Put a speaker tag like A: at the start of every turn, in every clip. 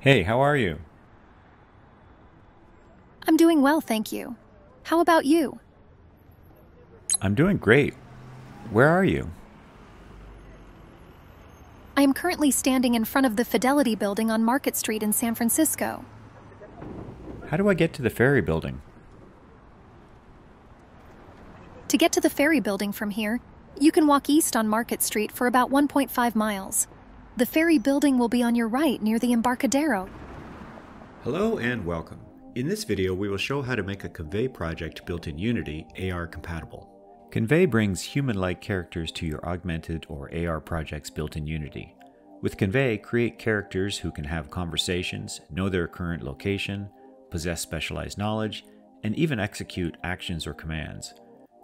A: Hey, how are you?
B: I'm doing well, thank you. How about you?
A: I'm doing great. Where are you?
B: I am currently standing in front of the Fidelity Building on Market Street in San Francisco.
A: How do I get to the ferry building?
B: To get to the ferry building from here, you can walk east on Market Street for about 1.5 miles. The ferry building will be on your right near the Embarcadero.
C: Hello and welcome. In this video, we will show how to make a Convai project built in Unity AR compatible.
A: Convai brings human-like characters to your augmented or AR projects built in Unity. With Convai, create characters who can have conversations, know their current location, possess specialized knowledge, and even execute actions or commands.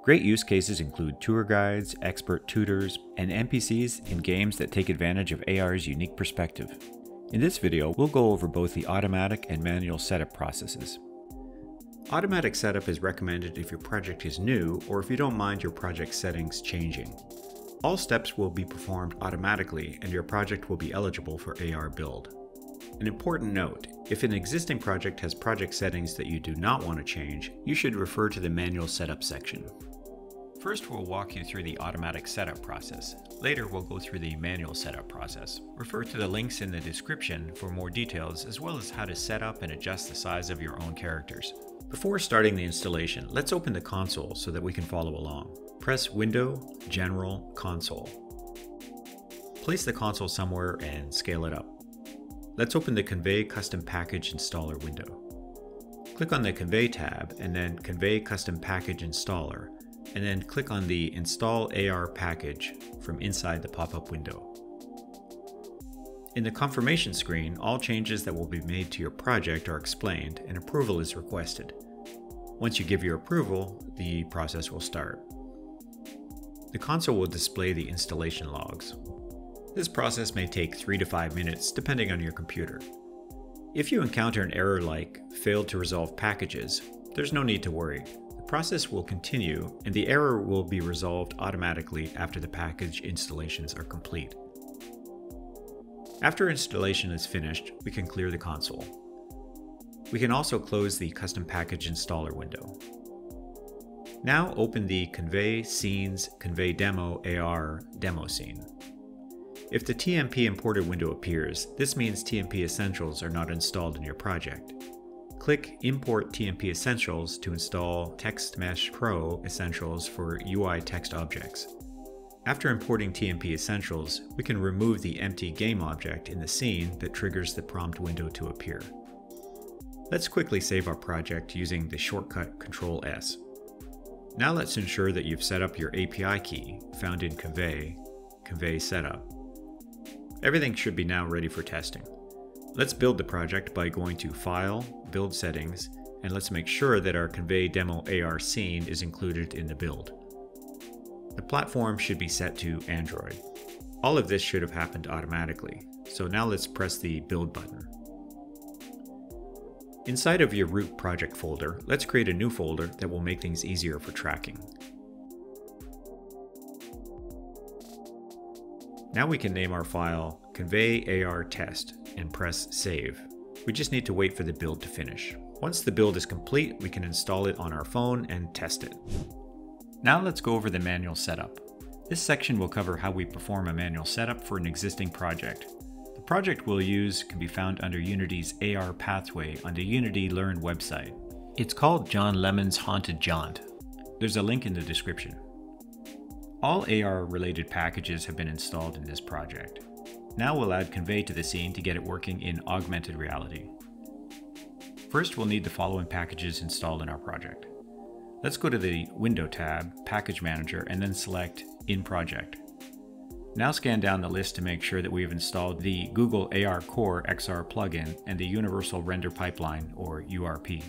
A: Great use cases include tour guides, expert tutors, and NPCs in games that take advantage of AR's unique perspective. In this video, we'll go over both the automatic and manual setup processes.
C: Automatic setup is recommended if your project is new or if you don't mind your project settings changing. All steps will be performed automatically and your project will be eligible for AR build. An important note, if an existing project has project settings that you do not want to change, you should refer to the manual setup section. First, we'll walk you through the automatic setup process. Later, we'll go through the manual setup process. Refer to the links in the description for more details, as well as how to set up and adjust the size of your own characters. Before starting the installation, let's open the console so that we can follow along. Press Window, General, Console. Place the console somewhere and scale it up. Let's open the Convai Custom Package Installer window. Click on the Convai tab and then Convai Custom Package Installer, and then click on the Install AR package from inside the pop-up window. In the confirmation screen, all changes that will be made to your project are explained and approval is requested. Once you give your approval, the process will start. The console will display the installation logs. This process may take 3 to 5 minutes depending on your computer. If you encounter an error like failed to resolve packages, there's no need to worry. Process will continue and the error will be resolved automatically after the package installations are complete. After installation is finished, we can clear the console. We can also close the custom package installer window. Now open the Convai Scenes Convai Demo AR demo scene. If the TMP imported window appears, this means TMP Essentials are not installed in your project. Click Import TMP Essentials to install TextMesh Pro Essentials for UI text objects. After importing TMP Essentials, we can remove the empty game object in the scene that triggers the prompt window to appear. Let's quickly save our project using the shortcut Ctrl S. Now let's ensure that you've set up your API key found in Convai, Convai Setup. Everything should be now ready for testing. Let's build the project by going to File, Build Settings, and let's make sure that our Convai Demo AR scene is included in the build. The platform should be set to Android. All of this should have happened automatically, so now let's press the Build button. Inside of your root project folder, let's create a new folder that will make things easier for tracking. Now we can name our file Convai AR Test and press Save. We just need to wait for the build to finish. Once the build is complete, we can install it on our phone and test it. Now let's go over the manual setup. This section will cover how we perform a manual setup for an existing project. The project we'll use can be found under Unity's AR pathway on the Unity Learn website. It's called John Lemon's Haunted Jaunt. There's a link in the description. All AR related packages have been installed in this project. Now we'll add Convai to the scene to get it working in augmented reality. First we'll need the following packages installed in our project. Let's go to the Window tab, Package Manager, and then select In Project. Now scan down the list to make sure that we have installed the Google AR Core XR plugin and the Universal Render Pipeline, or URP.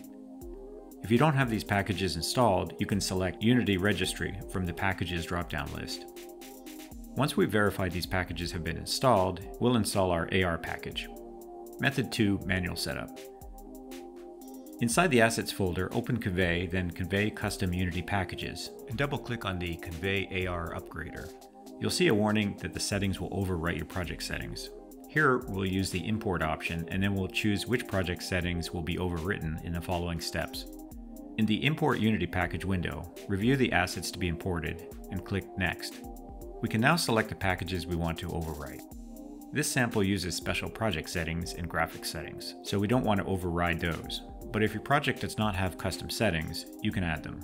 C: If you don't have these packages installed, you can select Unity Registry from the Packages drop-down list. Once we've verified these packages have been installed, we'll install our AR package. Method 2 Manual Setup. Inside the Assets folder, open Convai, then Convai Custom Unity Packages, and double-click on the Convai AR Upgrader. You'll see a warning that the settings will overwrite your project settings. Here we'll use the import option and then we'll choose which project settings will be overwritten in the following steps. In the Import Unity package window, review the assets to be imported and click Next. We can now select the packages we want to overwrite. This sample uses special project settings and graphics settings, so we don't want to override those. But if your project does not have custom settings, you can add them.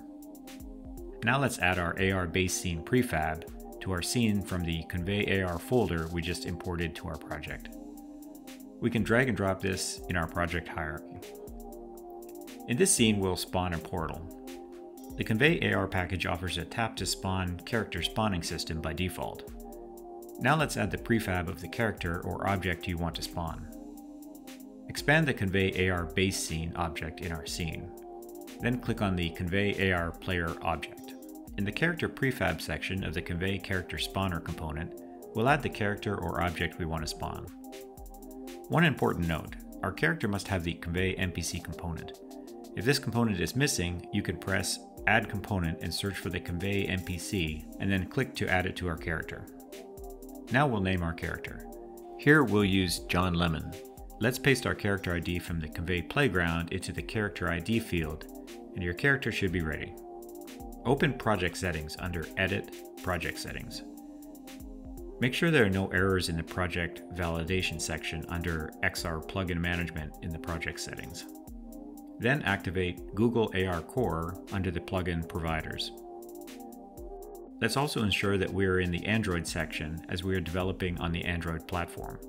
C: Now let's add our AR base scene prefab to our scene from the Convai AR folder we just imported to our project. We can drag and drop this in our project hierarchy. In this scene, we'll spawn a portal. The Convai AR package offers a tap to spawn character spawning system by default. Now let's add the prefab of the character or object you want to spawn. Expand the Convai AR base scene object in our scene. Then click on the Convai AR player object. In the character prefab section of the Convai character spawner component, we'll add the character or object we want to spawn. One important note, our character must have the Convai NPC component. If this component is missing, you can press Add Component and search for the Convai NPC, and then click to add it to our character. Now we'll name our character. Here we'll use John Lemon. Let's paste our character ID from the Convai Playground into the Character ID field, and your character should be ready. Open Project Settings under Edit, Project Settings. Make sure there are no errors in the project validation section under XR plugin management in the project settings. Then activate Google AR Core under the plugin providers. Let's also ensure that we are in the Android section as we are developing on the Android platform.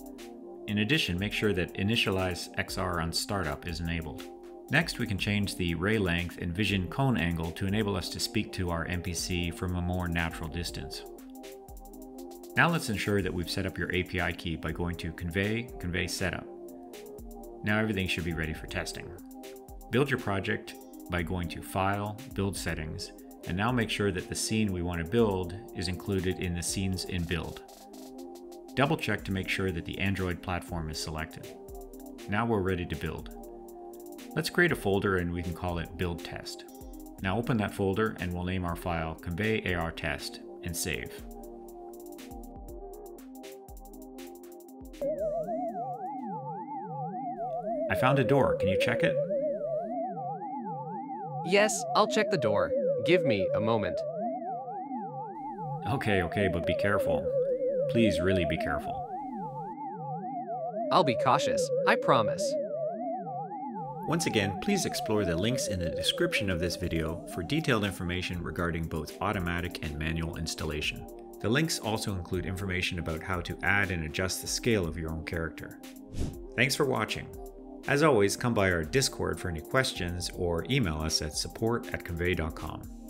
C: In addition, make sure that Initialize XR on startup is enabled. Next, we can change the ray length and vision cone angle to enable us to speak to our NPC from a more natural distance. Now let's ensure that we've set up your API key by going to Convai, Convai Setup. Now everything should be ready for testing. Build your project by going to File, Build Settings, and now make sure that the scene we want to build is included in the Scenes in Build. Double check to make sure that the Android platform is selected. Now we're ready to build. Let's create a folder and we can call it build test. Now open that folder and we'll name our file convai AR test and save. I found a door, can you check it?
D: Yes, I'll check the door. Give me a moment.
C: Okay, okay, but be careful. Please really be careful.
D: I'll be cautious, I promise.
E: Once again, please explore the links in the description of this video for detailed information regarding both automatic and manual installation. The links also include information about how to add and adjust the scale of your own character. Thanks for watching. As always, come by our Discord for any questions or email us at support at convai.com.